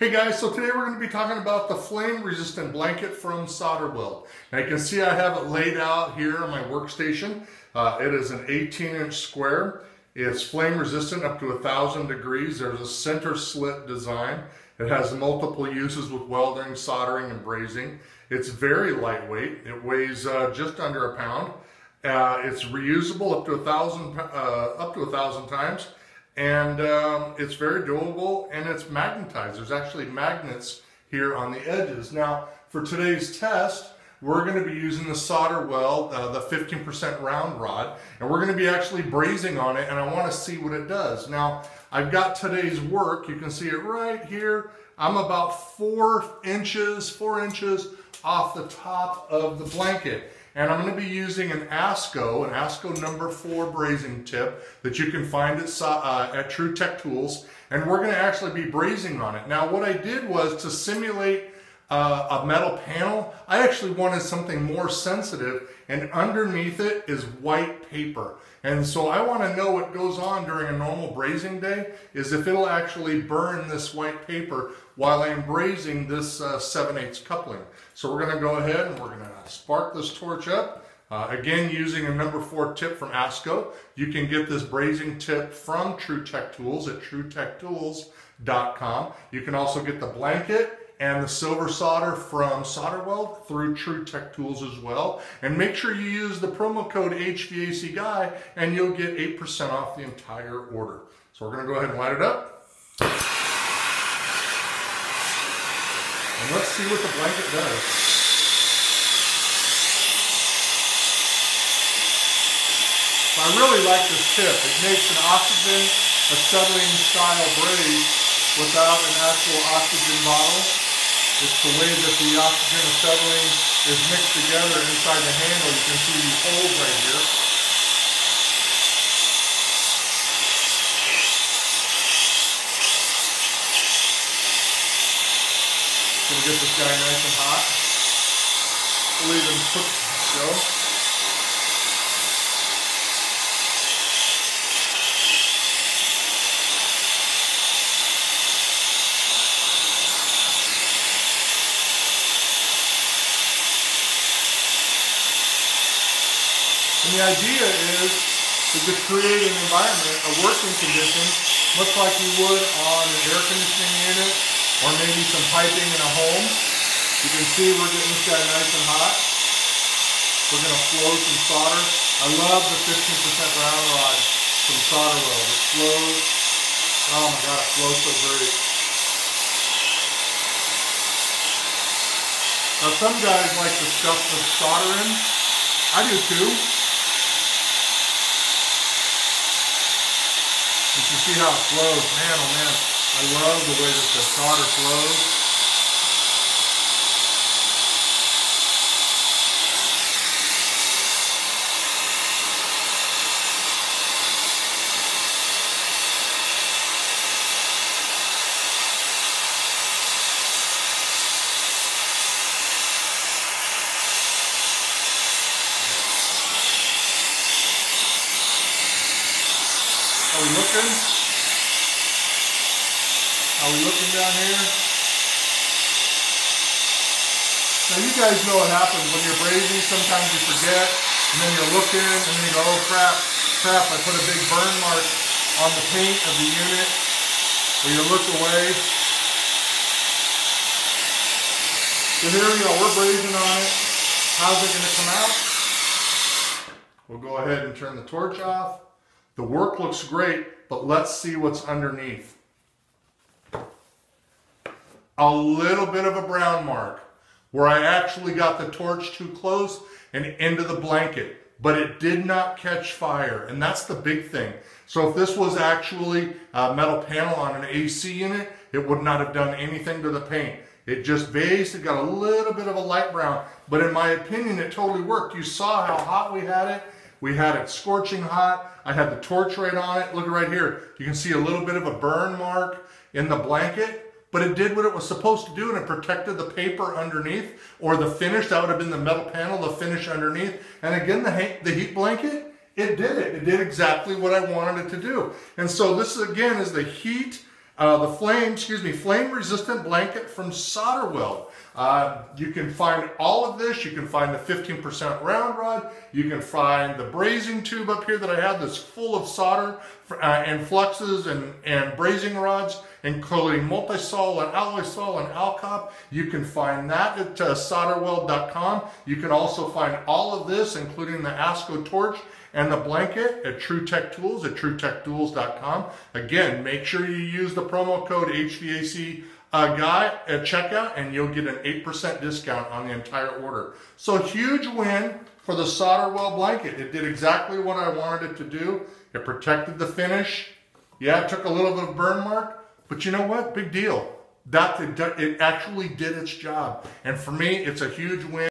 Hey guys, so today we're going to be talking about the flame resistant blanket from Solderweld. Now you can see I have it laid out here on my workstation. Uh, it is an 18 inch square. It's flame resistant up to a thousand degrees. There's a center slit design. It has multiple uses with welding, soldering, and brazing. It's very lightweight. It weighs uh, just under a pound. Uh, it's reusable up to a thousand uh, up to a thousand times, and um, it's very doable and it's magnetized. There's actually magnets here on the edges. Now, for today's test, we're going to be using the Solderweld, uh, the 15% round rod, and we're going to be actually brazing on it, and I want to see what it does. Now, I've got today's work. You can see it right here. I'm about four inches, four inches off the top of the blanket. And I'm going to be using an ASCO, an ASCO number four brazing tip that you can find at, uh, at TruTech Tools. And we're going to actually be brazing on it. Now what I did was to simulate uh, a metal panel, I actually wanted something more sensitive and underneath it is white paper. And so I want to know what goes on during a normal brazing day is if it'll actually burn this white paper while I'm brazing this uh, 7 8 coupling. So we're going to go ahead and we're going to spark this torch up. Uh, again, using a number four tip from ASCO. You can get this brazing tip from TruTech Tools at trutechtools.com. You can also get the blanket and the silver solder from Solder Solderweld through TruTech Tools as well. And make sure you use the promo code HVAC Guy and you'll get 8% off the entire order. So we're gonna go ahead and light it up. And let's see what the blanket does. I really like this tip. It makes an oxygen acetylene style braze without an actual oxygen bottle. It's the way that the oxygen acetylene is mixed together inside the handle. You can see these holes right here. Gonna get this guy nice and hot. Leave him cook go. And the idea is to create an environment, a working condition, much like you would on an air conditioning unit or maybe some piping in a home. You can see we're getting this guy nice and hot. We're going to flow some solder. I love the 15% round rod from Solderweld. It flows. Oh my God, it flows so great. Now some guys like to stuff the solder in. I do too. You can see how it flows. Man, oh man, I love the way that the solder flows. Are we looking? Are we looking down here? Now you guys know what happens when you're brazing. Sometimes you forget, and then you're looking, and then you go, oh crap, crap, I put a big burn mark on the paint of the unit. Or you look away. So here we go, we're brazing on it. How's it gonna come out? We'll go ahead and turn the torch off. The work looks great, but let's see what's underneath. A little bit of a brown mark where I actually got the torch too close and into the blanket, but it did not catch fire. And that's the big thing. So if this was actually a metal panel on an AC unit, it would not have done anything to the paint. It just it got a little bit of a light brown, but in my opinion, it totally worked. You saw how hot we had it. We had it scorching hot. I had the torch right on it. Look right here. You can see a little bit of a burn mark in the blanket, but it did what it was supposed to do and it protected the paper underneath or the finish. That would have been the metal panel, the finish underneath. And again, the, the heat blanket, it did it. It did exactly what I wanted it to do. And so this again is the heat Uh, the flame, excuse me, flame resistant blanket from Solderweld. Uh, you can find all of this. You can find the 15% round rod. You can find the brazing tube up here that I have that's full of solder uh, and fluxes and, and brazing rods, including multi-sol and alloy sol and alcop. You can find that at uh, solderweld.com. You can also find all of this, including the ASCO torch and the blanket at TruTech Tools at TruTechTools.com. Again, make sure you use the promo code HVAC uh, guy at checkout and you'll get an 8% discount on the entire order. So huge win for the Solderweld blanket. It did exactly what I wanted it to do. It protected the finish. Yeah, it took a little bit of burn mark, but you know what? Big deal. That it actually did its job. And for me, it's a huge win.